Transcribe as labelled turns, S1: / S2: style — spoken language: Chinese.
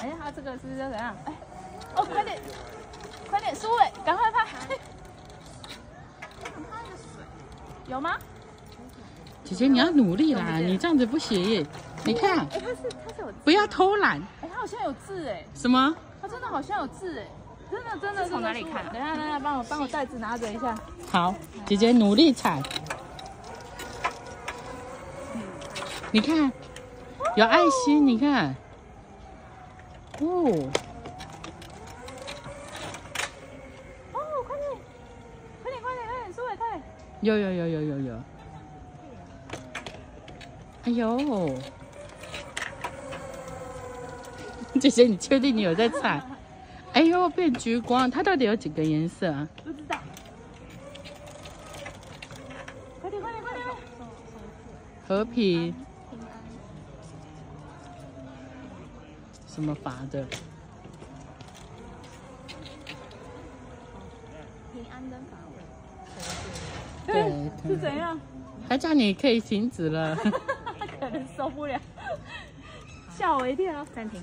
S1: 哎，它这个是要怎样？哎，哦，快点，快点，苏伟，赶快拍。有吗？
S2: 姐姐，你要努力啦，你这样子不行。你看，
S1: 哎，它是它是有，
S2: 不要偷懒。
S1: 哎，它好像有字哎。
S2: 什么？
S1: 它真的好像有字哎，真的真的。从哪里看？等下等下，帮我帮我袋子拿着一下。
S2: 好，姐姐努力踩。你看，有爱心，你看。哦。
S1: 哦，快点，快点，快点，快点，苏伟，快点。
S2: 有有有有有有。哎呦，姐姐，你确定你有在踩？哎呦，变橘光，它到底有几个颜色啊？
S1: 不知道。快点，快点，快点！
S2: 和平。什么罚的？
S1: 平安灯罚
S2: 文。对，
S1: 是怎样？
S2: 还叫你可以停止了。
S1: 他 可能受不了，吓我一跳，暂停。